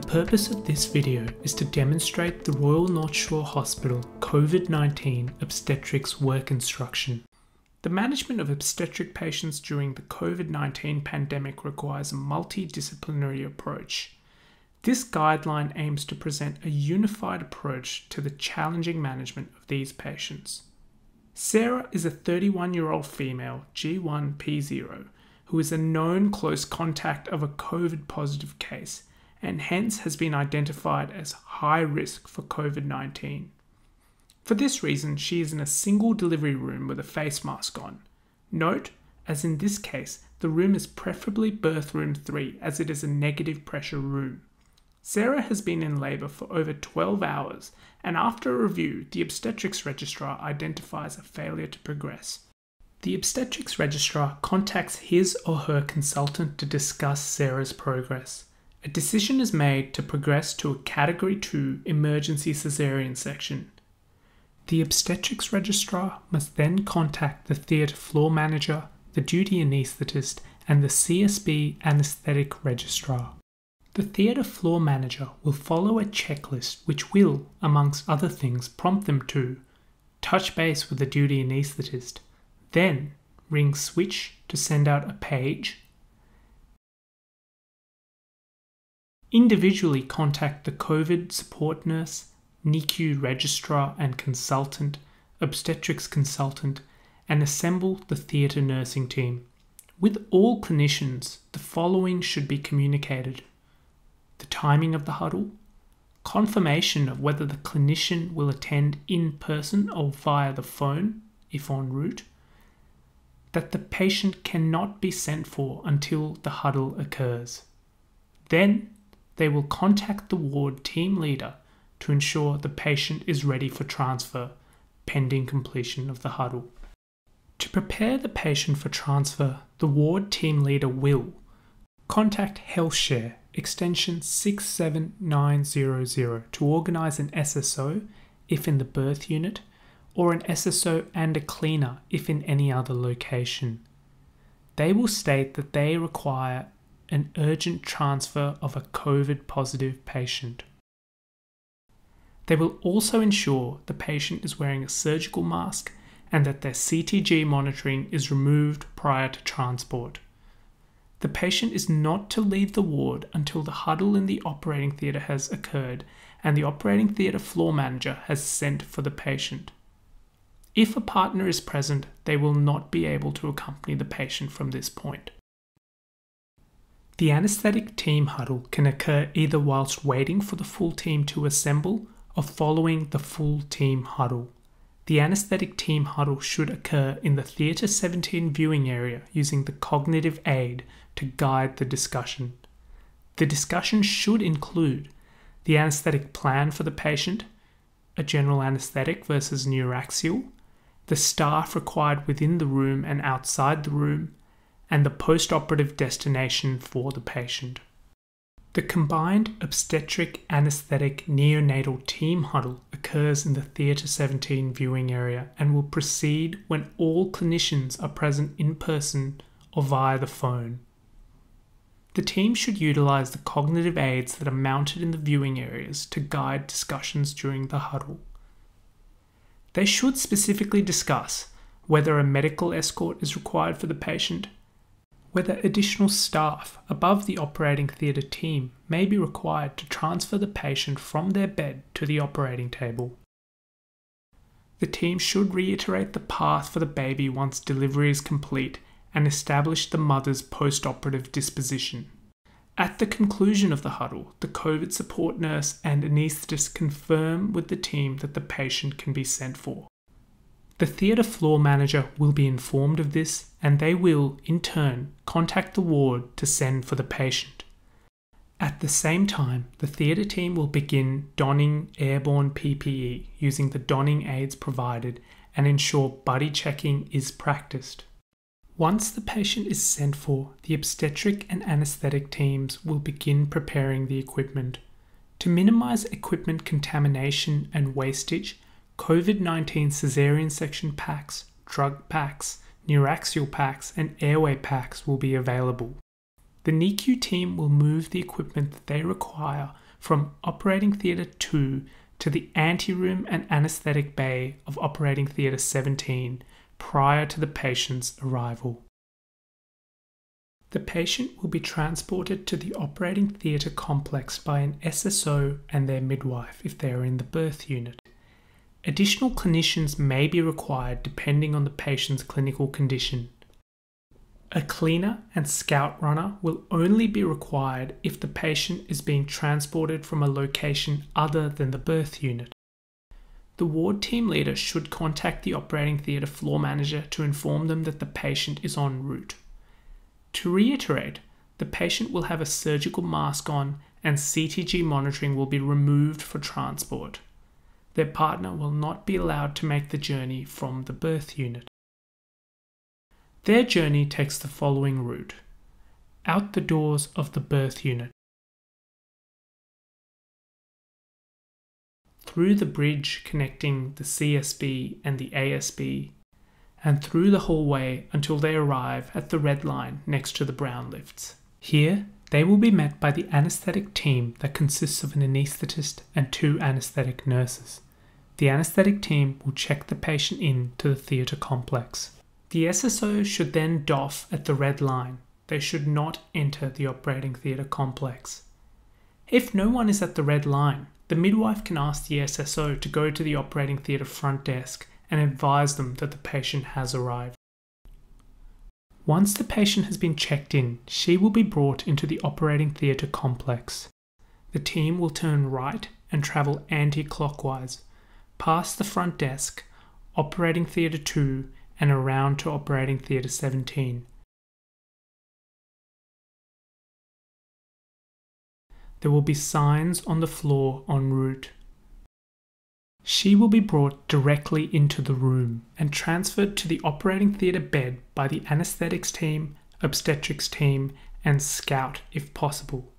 The purpose of this video is to demonstrate the Royal North Shore Hospital COVID-19 obstetrics work instruction. The management of obstetric patients during the COVID-19 pandemic requires a multidisciplinary approach. This guideline aims to present a unified approach to the challenging management of these patients. Sarah is a 31 year old female G1P0 who is a known close contact of a COVID positive case and hence has been identified as high risk for COVID 19. For this reason, she is in a single delivery room with a face mask on. Note, as in this case, the room is preferably birth room 3 as it is a negative pressure room. Sarah has been in labour for over 12 hours, and after a review, the obstetrics registrar identifies a failure to progress. The obstetrics registrar contacts his or her consultant to discuss Sarah's progress. A decision is made to progress to a Category 2 emergency caesarean section. The obstetrics registrar must then contact the theatre floor manager, the duty anaesthetist, and the CSB anaesthetic registrar. The theatre floor manager will follow a checklist which will, amongst other things, prompt them to touch base with the duty anaesthetist, then ring switch to send out a page individually contact the COVID support nurse, NICU registrar and consultant, obstetrics consultant, and assemble the theatre nursing team. With all clinicians, the following should be communicated the timing of the huddle, confirmation of whether the clinician will attend in person or via the phone if en route, that the patient cannot be sent for until the huddle occurs. Then they will contact the ward team leader to ensure the patient is ready for transfer pending completion of the huddle. To prepare the patient for transfer, the ward team leader will contact HealthShare extension 67900 to organise an SSO if in the birth unit or an SSO and a cleaner if in any other location. They will state that they require an urgent transfer of a COVID positive patient. They will also ensure the patient is wearing a surgical mask and that their CTG monitoring is removed prior to transport. The patient is not to leave the ward until the huddle in the operating theatre has occurred and the operating theatre floor manager has sent for the patient. If a partner is present, they will not be able to accompany the patient from this point. The anaesthetic team huddle can occur either whilst waiting for the full team to assemble or following the full team huddle. The anaesthetic team huddle should occur in the Theatre 17 viewing area using the cognitive aid to guide the discussion. The discussion should include the anaesthetic plan for the patient, a general anaesthetic versus neuraxial, the staff required within the room and outside the room, and the postoperative destination for the patient. The combined obstetric anesthetic neonatal team huddle occurs in the Theatre 17 viewing area and will proceed when all clinicians are present in person or via the phone. The team should utilise the cognitive aids that are mounted in the viewing areas to guide discussions during the huddle. They should specifically discuss whether a medical escort is required for the patient whether additional staff above the operating theatre team may be required to transfer the patient from their bed to the operating table. The team should reiterate the path for the baby once delivery is complete and establish the mother's post operative disposition. At the conclusion of the huddle, the COVID support nurse and anaesthetist confirm with the team that the patient can be sent for. The theatre floor manager will be informed of this and they will, in turn, contact the ward to send for the patient. At the same time, the theatre team will begin donning airborne PPE using the donning aids provided and ensure buddy checking is practiced. Once the patient is sent for, the obstetric and anaesthetic teams will begin preparing the equipment. To minimise equipment contamination and wastage, COVID 19 caesarean section packs, drug packs, neuraxial packs, and airway packs will be available. the NICU team will move the equipment that they require from Operating Theatre 2 to the anteroom and anaesthetic bay of Operating Theatre 17 prior to the patient's arrival. The patient will be transported to the operating theatre complex by an SSO and their midwife if they are in the birth unit. Additional clinicians may be required depending on the patient's clinical condition. A cleaner and scout runner will only be required if the patient is being transported from a location other than the birth unit. The ward team leader should contact the operating theatre floor manager to inform them that the patient is en route. To reiterate, the patient will have a surgical mask on and CTG monitoring will be removed for transport. Their partner will not be allowed to make the journey from the birth unit. Their journey takes the following route out the doors of the birth unit, through the bridge connecting the CSB and the ASB, and through the hallway until they arrive at the red line next to the brown lifts. Here, they will be met by the anaesthetic team that consists of an anaesthetist and two anaesthetic nurses. The anaesthetic team will check the patient in to the theatre complex. The SSO should then doff at the red line. They should not enter the operating theatre complex. If no one is at the red line, the midwife can ask the SSO to go to the operating theatre front desk and advise them that the patient has arrived. Once the patient has been checked in, she will be brought into the operating theatre complex. The team will turn right and travel anti clockwise, past the front desk, operating theatre 2, and around to operating theatre 17. There will be signs on the floor en route. She will be brought directly into the room and transferred to the operating theatre bed by the anaesthetics team, obstetrics team, and scout if possible.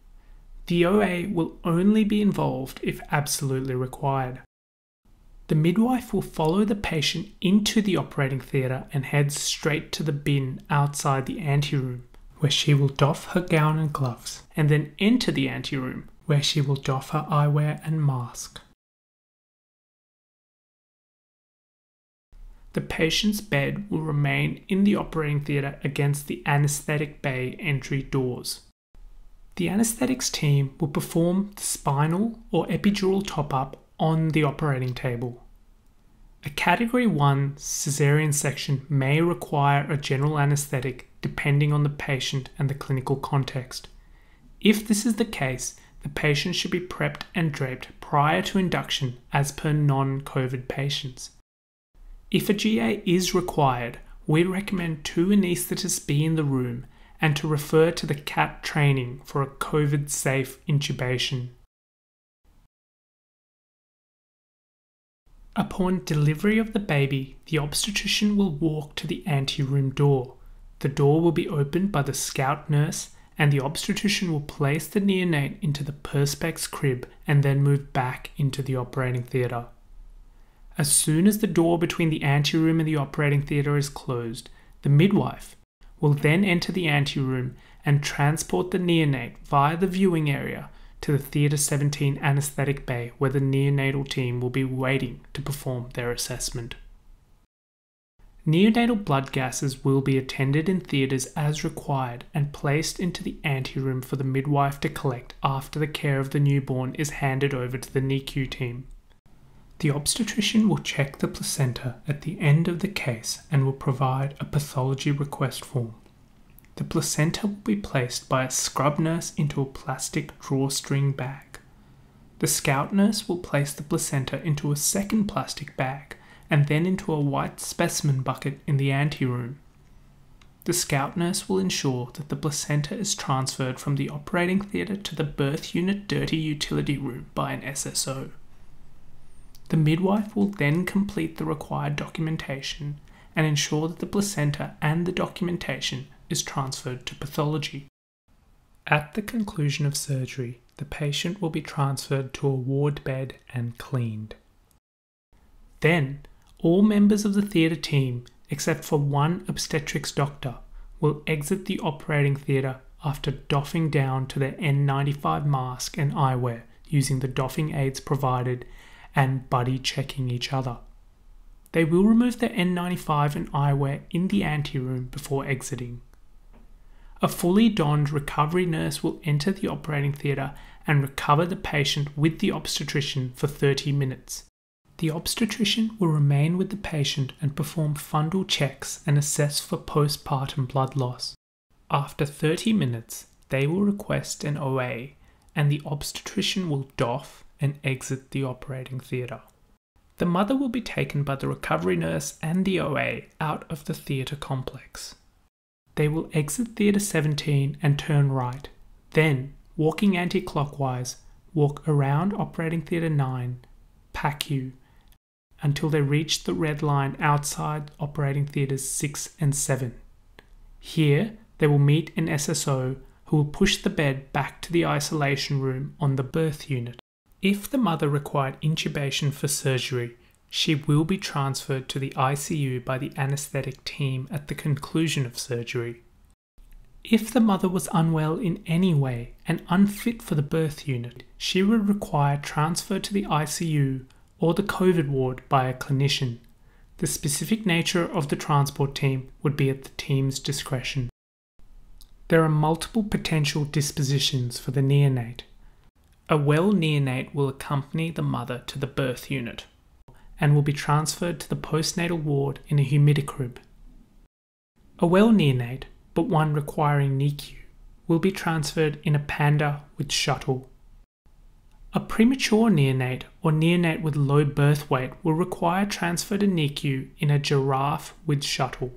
The OA will only be involved if absolutely required. The midwife will follow the patient into the operating theatre and head straight to the bin outside the anteroom, where she will doff her gown and gloves, and then enter the anteroom, where she will doff her eyewear and mask. The patient's bed will remain in the operating theatre against the anaesthetic bay entry doors. The anaesthetics team will perform the spinal or epidural top up on the operating table. A Category 1 caesarean section may require a general anaesthetic depending on the patient and the clinical context. If this is the case, the patient should be prepped and draped prior to induction as per non COVID patients. If a GA is required, we recommend two anaesthetists be in the room and to refer to the CAT training for a COVID safe intubation. Upon delivery of the baby, the obstetrician will walk to the anteroom door. The door will be opened by the scout nurse, and the obstetrician will place the neonate into the Perspex crib and then move back into the operating theatre. As soon as the door between the anteroom and the operating theatre is closed, the midwife will then enter the anteroom and transport the neonate via the viewing area to the Theatre 17 anaesthetic bay where the neonatal team will be waiting to perform their assessment. Neonatal blood gases will be attended in theatres as required and placed into the anteroom for the midwife to collect after the care of the newborn is handed over to the NICU team. The obstetrician will check the placenta at the end of the case and will provide a pathology request form. The placenta will be placed by a scrub nurse into a plastic drawstring bag. The scout nurse will place the placenta into a second plastic bag and then into a white specimen bucket in the anteroom. The scout nurse will ensure that the placenta is transferred from the operating theatre to the birth unit dirty utility room by an SSO. The midwife will then complete the required documentation and ensure that the placenta and the documentation is transferred to pathology. At the conclusion of surgery, the patient will be transferred to a ward bed and cleaned. Then, all members of the theatre team, except for one obstetrics doctor, will exit the operating theatre after doffing down to their N95 mask and eyewear using the doffing aids provided and buddy checking each other. They will remove their N95 and eyewear in the anteroom before exiting. A fully donned recovery nurse will enter the operating theatre and recover the patient with the obstetrician for 30 minutes. The obstetrician will remain with the patient and perform fundal checks and assess for postpartum blood loss. After 30 minutes, they will request an OA and the obstetrician will doff and exit the operating theatre. The mother will be taken by the recovery nurse and the OA out of the theatre complex. They will exit Theatre 17 and turn right, then, walking anti clockwise, walk around Operating Theatre 9, PACU, until they reach the red line outside Operating Theatres 6 and 7. Here, they will meet an SSO who will push the bed back to the isolation room on the birth unit. If the mother required intubation for surgery, she will be transferred to the ICU by the anaesthetic team at the conclusion of surgery. If the mother was unwell in any way and unfit for the birth unit, she would require transfer to the ICU or the COVID ward by a clinician. The specific nature of the transport team would be at the team's discretion. There are multiple potential dispositions for the neonate. A well neonate will accompany the mother to the birth unit and will be transferred to the postnatal ward in a humidicrib. A well neonate, but one requiring NICU, will be transferred in a panda with shuttle. A premature neonate or neonate with low birth weight will require transfer to NICU in a giraffe with shuttle.